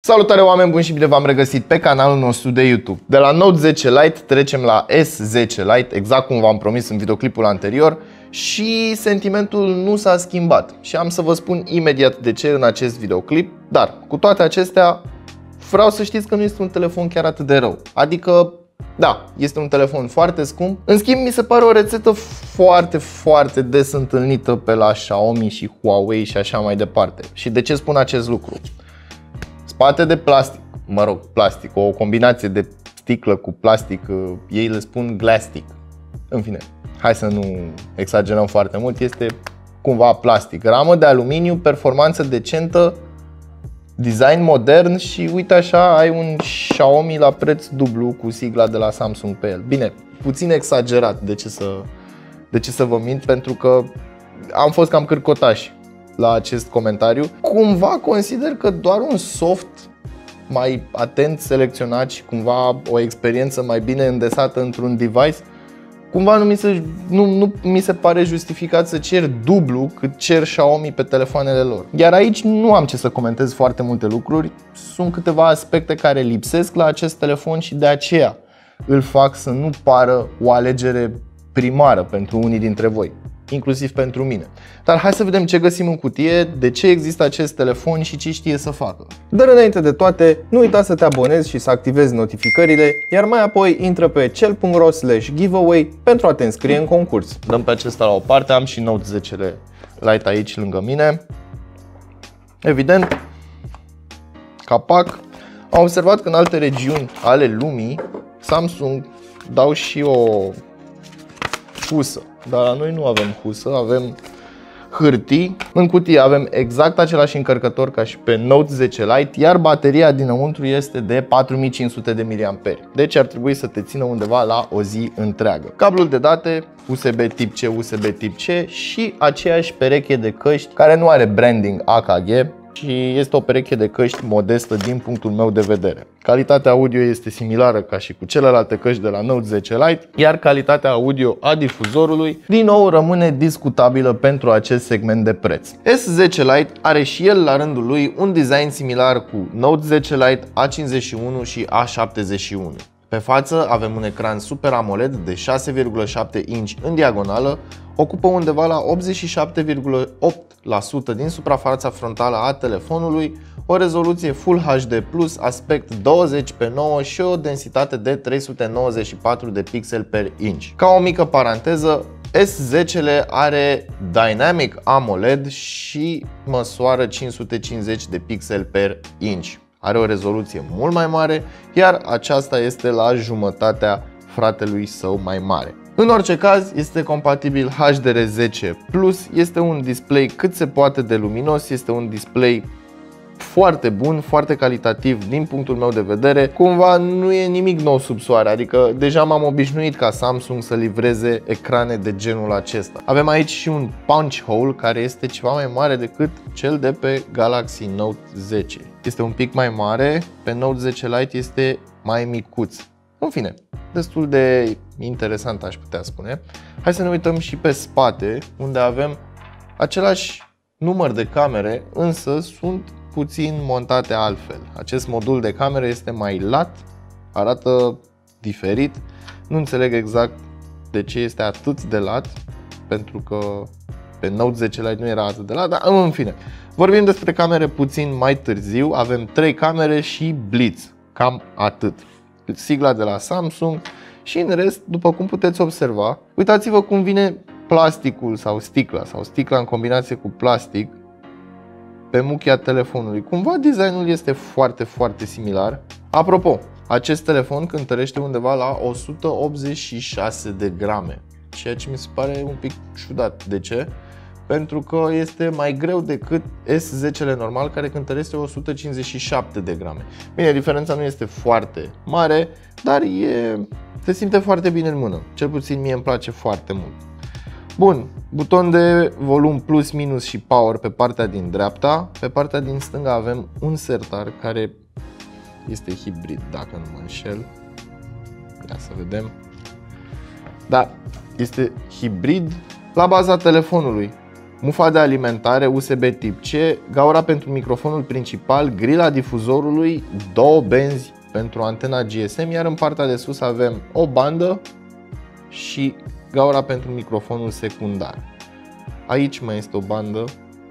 Salutare oameni buni și bine v-am regăsit pe canalul nostru de YouTube. De la Note 10 Lite trecem la S10 Lite, exact cum v-am promis în videoclipul anterior și sentimentul nu s-a schimbat și am să vă spun imediat de ce în acest videoclip, dar cu toate acestea vreau să știți că nu este un telefon chiar atât de rău. Adică da, este un telefon foarte scump. În schimb, mi se pare o rețetă foarte, foarte des întâlnită pe la Xiaomi și Huawei și așa mai departe. Și de ce spun acest lucru? Spate de plastic, mă rog, plastic, o combinație de sticlă cu plastic, uh, ei le spun glastic. În fine, hai să nu exagerăm foarte mult, este cumva plastic. Ramă de aluminiu, performanță decentă, design modern și uite așa ai un Xiaomi la preț dublu cu sigla de la Samsung pe el. Bine, puțin exagerat, de ce să, de ce să vă mint, pentru că am fost cam cârcotași la acest comentariu. Cumva consider că doar un soft mai atent selecționat și cumva o experiență mai bine îndesată într-un device cumva nu mi, se, nu, nu mi se pare justificat să cer dublu cât cer Xiaomi pe telefoanele lor. Iar aici nu am ce să comentez foarte multe lucruri, sunt câteva aspecte care lipsesc la acest telefon și de aceea îl fac să nu pară o alegere primară pentru unii dintre voi inclusiv pentru mine. Dar hai să vedem ce găsim în cutie, de ce există acest telefon și ce știe să facă. Dar înainte de toate, nu uita să te abonezi și să activezi notificările, iar mai apoi intră pe cel.ro slash giveaway pentru a te înscrie în concurs. Dăm pe acesta la o parte, am și Note 10 Lite aici lângă mine. Evident, capac. Am observat că în alte regiuni ale lumii Samsung dau și o fusă dar la noi nu avem husă, avem hârtii. În cutie avem exact același încărcător ca și pe Note 10 Lite, iar bateria dinăuntru este de 4500 de mAh. Deci ar trebui să te țină undeva la o zi întreagă. Cablul de date USB tip C, USB tip C și aceeași pereche de căști care nu are branding AKG, și este o pereche de căști modestă din punctul meu de vedere. Calitatea audio este similară ca și cu celelalte căști de la Note 10 Lite, iar calitatea audio a difuzorului din nou rămâne discutabilă pentru acest segment de preț. S10 Lite are și el la rândul lui un design similar cu Note 10 Lite A51 și A71. Pe față avem un ecran Super AMOLED de 6,7 inch în diagonală, ocupă undeva la 87,8% din suprafața frontală a telefonului, o rezoluție Full HD+, aspect 20 pe 9 și o densitate de 394 de pixel per inch. Ca o mică paranteză, S10-le are Dynamic AMOLED și măsoară 550 de pixel per inch. Are o rezoluție mult mai mare, iar aceasta este la jumătatea fratelui său mai mare. În orice caz, este compatibil HDR10+, este un display cât se poate de luminos, este un display foarte bun, foarte calitativ din punctul meu de vedere. Cumva nu e nimic nou sub soare, adică deja m-am obișnuit ca Samsung să livreze ecrane de genul acesta. Avem aici și un punch hole care este ceva mai mare decât cel de pe Galaxy Note 10. Este un pic mai mare, pe Note 10 Lite este mai micuț. În fine, destul de interesant aș putea spune. Hai să ne uităm și pe spate, unde avem același număr de camere, însă sunt puțin montate altfel. Acest modul de cameră este mai lat, arată diferit. Nu înțeleg exact de ce este atât de lat, pentru că pe Note 10 Lite nu era atât de lat, dar în fine. Vorbim despre camere puțin mai târziu, avem 3 camere și Blitz, cam atât. Sigla de la Samsung și în rest, după cum puteți observa, uitați-vă cum vine plasticul sau sticla sau sticla în combinație cu plastic pe muchia telefonului. Cumva designul este foarte, foarte similar. Apropo, acest telefon cântărește undeva la 186 de grame, ceea ce mi se pare un pic ciudat. De ce? Pentru că este mai greu decât S10-le normal care cântărește 157 de grame. Bine, diferența nu este foarte mare, dar e, se simte foarte bine în mână. Cel puțin mie îmi place foarte mult. Bun, buton de volum plus minus și power pe partea din dreapta. Pe partea din stânga avem un sertar care este hibrid, dacă nu mă înșel. Ia să vedem. Da, este hibrid la baza telefonului. Mufa de alimentare USB tip C, gaura pentru microfonul principal, grila difuzorului, două benzi pentru antena GSM, iar în partea de sus avem o bandă și gaura pentru microfonul secundar. Aici mai este o bandă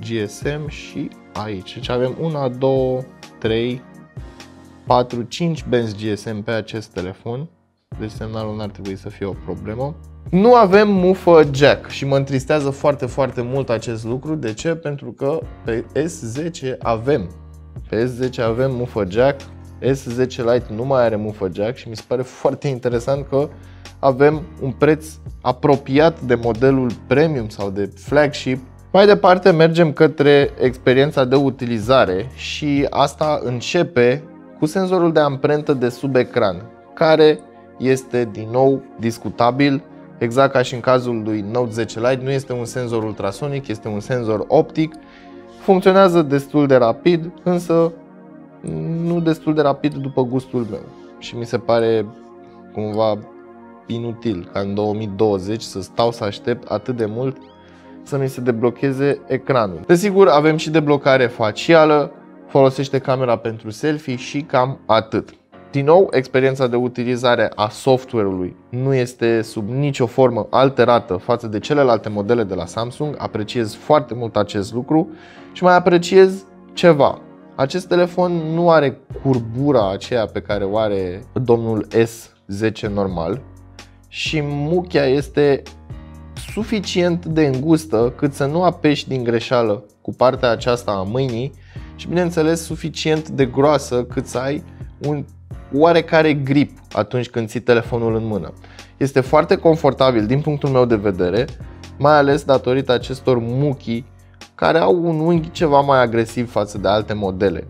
GSM și aici. Deci avem 1, 2, 3, 4, 5 benzi GSM pe acest telefon. Deci semnalul n-ar trebui să fie o problemă. Nu avem mufă jack și mă întristează foarte, foarte mult acest lucru. De ce? Pentru că pe S10 avem. Pe S10 avem mufă jack, S10 Lite nu mai are mufă jack și mi se pare foarte interesant că avem un preț apropiat de modelul premium sau de flagship. Mai departe mergem către experiența de utilizare și asta începe cu senzorul de amprentă de sub ecran, care este din nou discutabil, exact ca și în cazul lui Note 10 Lite, nu este un senzor ultrasonic, este un senzor optic, funcționează destul de rapid, însă nu destul de rapid după gustul meu și mi se pare cumva inutil ca în 2020 să stau să aștept atât de mult să mi se deblocheze ecranul. Desigur, avem și deblocare facială, folosește camera pentru selfie și cam atât. Din nou, experiența de utilizare a software-ului nu este sub nicio formă alterată față de celelalte modele de la Samsung. Apreciez foarte mult acest lucru și mai apreciez ceva. Acest telefon nu are curbura aceea pe care o are domnul S10 normal și muchia este suficient de îngustă cât să nu apeși din greșeală cu partea aceasta a mâinii și bineînțeles suficient de groasă cât să ai un oarecare grip atunci când ții telefonul în mână. Este foarte confortabil din punctul meu de vedere, mai ales datorită acestor muchii care au un unghi ceva mai agresiv față de alte modele.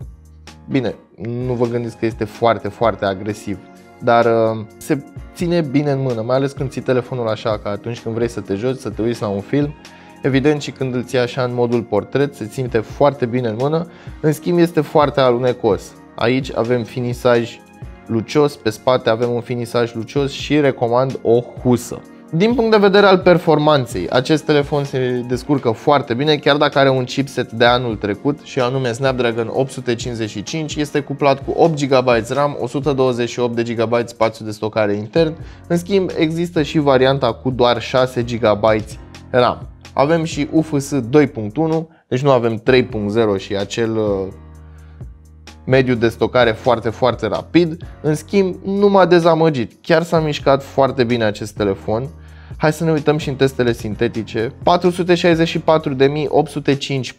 Bine, nu vă gândiți că este foarte, foarte agresiv, dar uh, se ține bine în mână, mai ales când ții telefonul așa, ca atunci când vrei să te joci, să te uiți la un film. Evident și când îl ții așa în modul portret, se ține foarte bine în mână, în schimb este foarte alunecos. Aici avem finisaj lucios, pe spate avem un finisaj lucios și recomand o husă. Din punct de vedere al performanței, acest telefon se descurcă foarte bine, chiar dacă are un chipset de anul trecut și anume Snapdragon 855, este cuplat cu 8 GB RAM, 128 de GB spațiu de stocare intern, în schimb există și varianta cu doar 6 GB RAM. Avem și UFS 2.1, deci nu avem 3.0 și acel uh, mediu de stocare foarte, foarte rapid. În schimb, nu m-a dezamăgit. Chiar s-a mișcat foarte bine acest telefon. Hai să ne uităm și în testele sintetice. 464.805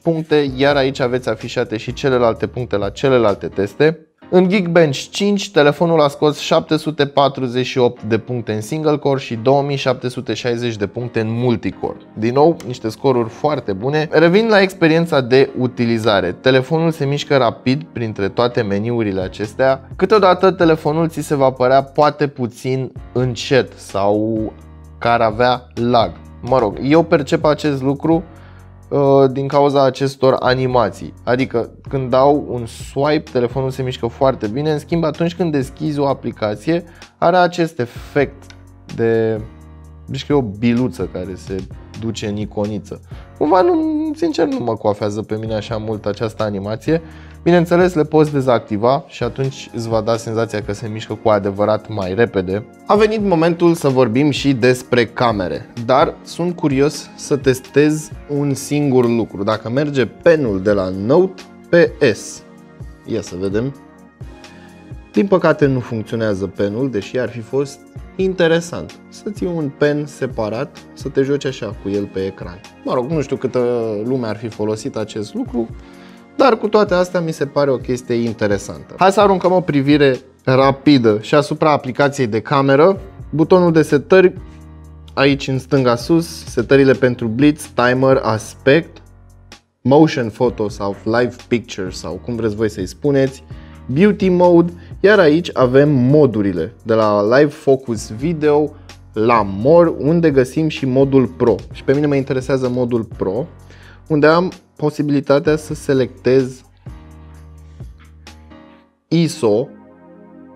puncte, iar aici aveți afișate și celelalte puncte la celelalte teste. În Geekbench 5, telefonul a scos 748 de puncte în single core și 2760 de puncte în multicore. Din nou, niște scoruri foarte bune. Revin la experiența de utilizare. Telefonul se mișcă rapid printre toate meniurile acestea. Câteodată telefonul ți se va părea poate puțin încet sau că ar avea lag. Mă rog, eu percep acest lucru uh, din cauza acestor animații. Adică când dau un swipe, telefonul se mișcă foarte bine, în schimb atunci când deschizi o aplicație, are acest efect de deci că e o biluță care se duce în iconiță. Cumva, nu, sincer, nu mă coafează pe mine așa mult această animație. Bineînțeles, le poți dezactiva și atunci îți va da senzația că se mișcă cu adevărat mai repede. A venit momentul să vorbim și despre camere, dar sunt curios să testez un singur lucru. Dacă merge penul de la Note pe S. Ia să vedem. Din păcate nu funcționează penul, deși ar fi fost interesant să ții un pen separat, să te joci așa cu el pe ecran. Mă rog, nu știu câtă lume ar fi folosit acest lucru, dar cu toate astea mi se pare o chestie interesantă. Hai să aruncăm o privire rapidă și asupra aplicației de cameră. Butonul de setări aici în stânga sus, setările pentru blitz, timer, aspect, motion photo sau live picture sau cum vreți voi să-i spuneți, beauty mode, iar aici avem modurile de la live focus video la more, unde găsim și modul pro. Și pe mine mă interesează modul pro, unde am posibilitatea să selectez ISO,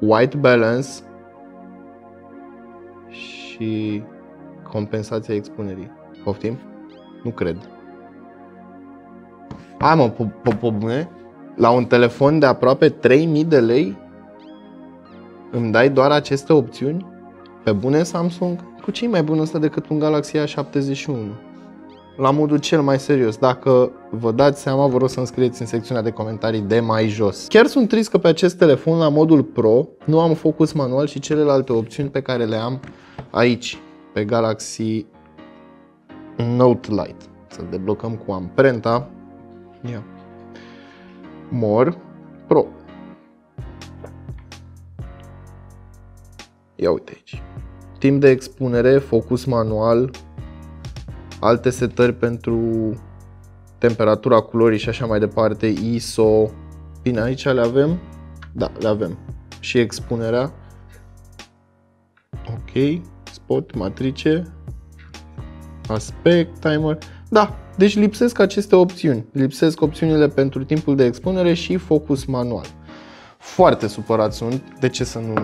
white balance și compensația expunerii. Poftim? Nu cred. Hai mă, pe bune? La un telefon de aproape 3000 de lei îmi dai doar aceste opțiuni? Pe bune Samsung? Cu ce mai bun ăsta decât un Galaxy A71? La modul cel mai serios, dacă vă dați seama, vă rog să-mi scrieți în secțiunea de comentarii de mai jos. Chiar sunt trist că pe acest telefon, la modul Pro, nu am focus manual și celelalte opțiuni pe care le am aici, pe Galaxy Note Lite. Să-l deblocăm cu amprenta. Ia. More Pro. Ia uite aici. Timp de expunere, focus manual, alte setări pentru temperatura culorii și așa mai departe, ISO. Bine, aici le avem. Da, le avem. Și expunerea. Ok, spot, matrice, aspect, timer. Da, deci lipsesc aceste opțiuni. Lipsesc opțiunile pentru timpul de expunere și focus manual. Foarte supărat sunt. De ce să nu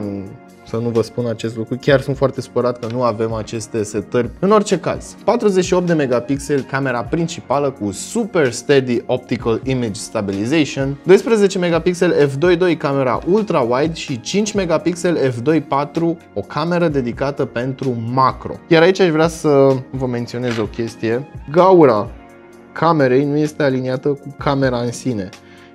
să nu vă spun acest lucru. Chiar sunt foarte supărat că nu avem aceste setări. În orice caz, 48 de megapixel camera principală cu Super Steady Optical Image Stabilization, 12 megapixel f2.2 camera ultra wide și 5 megapixel f2.4 o cameră dedicată pentru macro. Iar aici aș vrea să vă menționez o chestie. Gaura camerei nu este aliniată cu camera în sine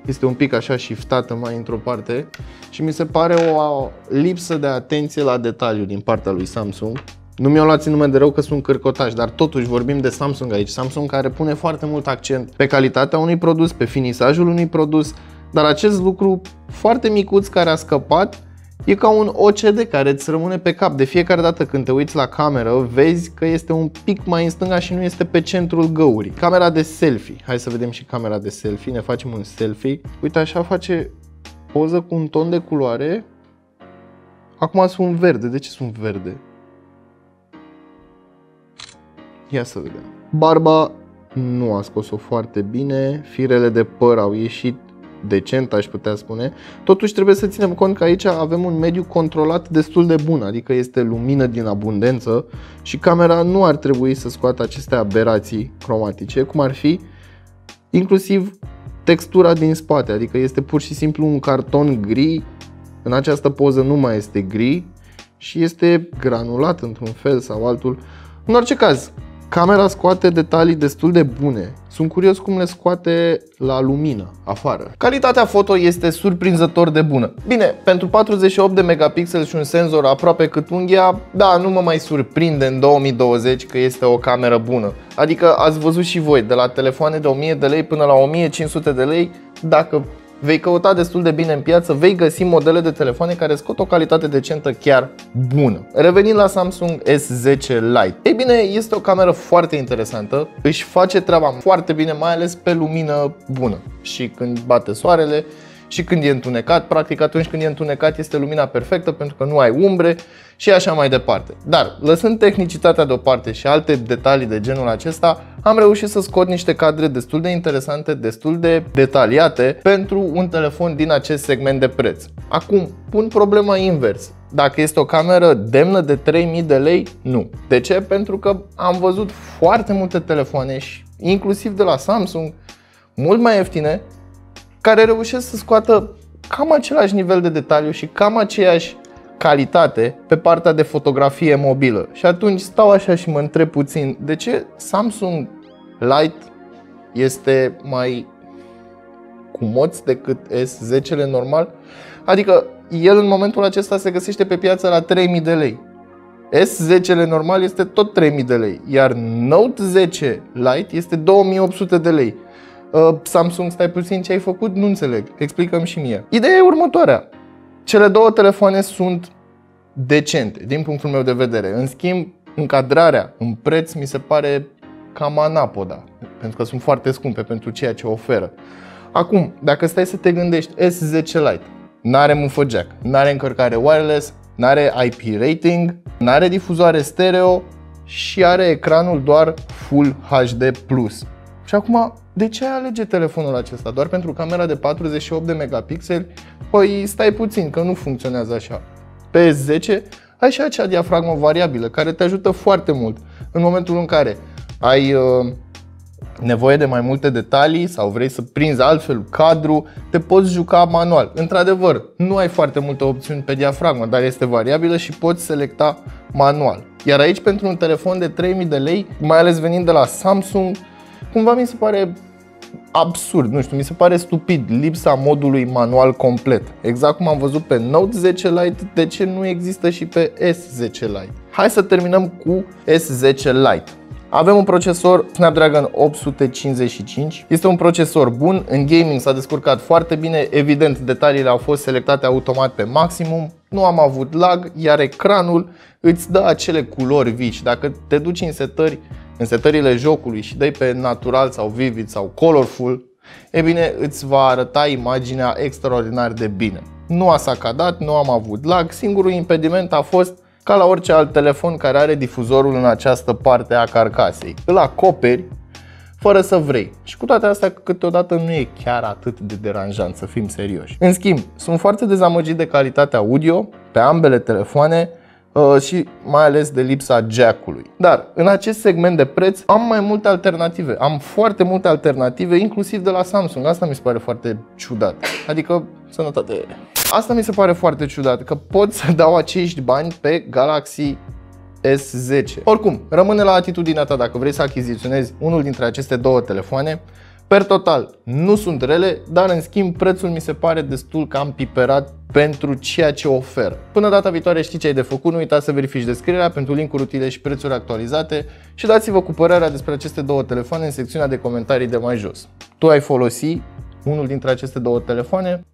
este un pic așa shiftată mai într-o parte și mi se pare o lipsă de atenție la detaliu din partea lui Samsung. Nu mi-au luat nume de rău că sunt cârcotaș, dar totuși vorbim de Samsung aici. Samsung care pune foarte mult accent pe calitatea unui produs, pe finisajul unui produs, dar acest lucru foarte micuț care a scăpat E ca un OCD care îți rămâne pe cap. De fiecare dată când te uiți la cameră, vezi că este un pic mai în stânga și nu este pe centrul găurii. Camera de selfie. Hai să vedem și camera de selfie. Ne facem un selfie. Uite, așa face poză cu un ton de culoare. Acum sunt verde. De ce sunt verde? Ia să vedem. Barba nu a scos-o foarte bine. Firele de păr au ieșit decent, aș putea spune. Totuși trebuie să ținem cont că aici avem un mediu controlat destul de bun, adică este lumină din abundență și camera nu ar trebui să scoată aceste aberații cromatice, cum ar fi inclusiv textura din spate, adică este pur și simplu un carton gri, în această poză nu mai este gri și este granulat într-un fel sau altul. În orice caz, Camera scoate detalii destul de bune. Sunt curios cum le scoate la lumină, afară. Calitatea foto este surprinzător de bună. Bine, pentru 48 de megapixel și un senzor aproape cât unghia, da, nu mă mai surprinde în 2020 că este o cameră bună. Adică ați văzut și voi, de la telefoane de 1000 de lei până la 1500 de lei, dacă vei căuta destul de bine în piață, vei găsi modele de telefoane care scot o calitate decentă chiar bună. Revenind la Samsung S10 Lite. Ei bine, este o cameră foarte interesantă, își face treaba foarte bine, mai ales pe lumină bună. Și când bate soarele, și când e întunecat, practic atunci când e întunecat este lumina perfectă pentru că nu ai umbre și așa mai departe. Dar, lăsând tehnicitatea deoparte și alte detalii de genul acesta, am reușit să scot niște cadre destul de interesante, destul de detaliate pentru un telefon din acest segment de preț. Acum, pun problema invers. Dacă este o cameră demnă de 3000 de lei, nu. De ce? Pentru că am văzut foarte multe telefoane și inclusiv de la Samsung, mult mai ieftine, care reușesc să scoată cam același nivel de detaliu și cam aceeași calitate pe partea de fotografie mobilă. Și atunci stau așa și mă întreb puțin, de ce Samsung Lite este mai cu moți decât S10-le normal? Adică el în momentul acesta se găsește pe piață la 3000 de lei. S10-le normal este tot 3000 de lei, iar Note 10 Lite este 2800 de lei. Uh, Samsung, stai puțin, ce ai făcut? Nu înțeleg. Explicăm și mie. Ideea e următoarea. Cele două telefoane sunt decente, din punctul meu de vedere. În schimb, încadrarea în preț mi se pare cam anapoda, pentru că sunt foarte scumpe pentru ceea ce oferă. Acum, dacă stai să te gândești, S10 Lite n-are MFO jack, n-are încărcare wireless, n-are IP rating, n-are difuzoare stereo și are ecranul doar Full HD+. Și acum, de ce ai alege telefonul acesta? Doar pentru camera de 48 de megapixeli? Păi stai puțin, că nu funcționează așa. Pe S10 ai și acea diafragmă variabilă care te ajută foarte mult în momentul în care ai uh, nevoie de mai multe detalii sau vrei să prinzi altfel cadru, te poți juca manual. Într-adevăr, nu ai foarte multe opțiuni pe diafragmă, dar este variabilă și poți selecta manual. Iar aici, pentru un telefon de 3000 de lei, mai ales venind de la Samsung, cumva mi se pare absurd, nu știu, mi se pare stupid lipsa modului manual complet. Exact cum am văzut pe Note 10 Lite, de ce nu există și pe S10 Lite? Hai să terminăm cu S10 Lite. Avem un procesor Snapdragon 855. Este un procesor bun, în gaming s-a descurcat foarte bine, evident detaliile au fost selectate automat pe maximum, nu am avut lag, iar ecranul îți dă acele culori vii și dacă te duci în setări, în setările jocului și dai pe natural sau vivid sau colorful, e bine, îți va arăta imaginea extraordinar de bine. Nu a sacadat, nu am avut lag, singurul impediment a fost ca la orice alt telefon care are difuzorul în această parte a carcasei. Îl acoperi fără să vrei. Și cu toate astea, câteodată nu e chiar atât de deranjant, să fim serioși. În schimb, sunt foarte dezamăgit de calitatea audio pe ambele telefoane, Uh, și mai ales de lipsa jack-ului. Dar în acest segment de preț am mai multe alternative. Am foarte multe alternative, inclusiv de la Samsung. Asta mi se pare foarte ciudat. Adică, sănătate. Asta mi se pare foarte ciudat, că pot să dau acești bani pe Galaxy S10. Oricum, rămâne la atitudinea ta dacă vrei să achiziționezi unul dintre aceste două telefoane. Per total, nu sunt rele, dar în schimb prețul mi se pare destul cam piperat pentru ceea ce oferă. Până data viitoare știi ce ai de făcut, nu uita să verifici descrierea pentru linkuri utile și prețuri actualizate și dați-vă cu părerea despre aceste două telefoane în secțiunea de comentarii de mai jos. Tu ai folosi unul dintre aceste două telefoane?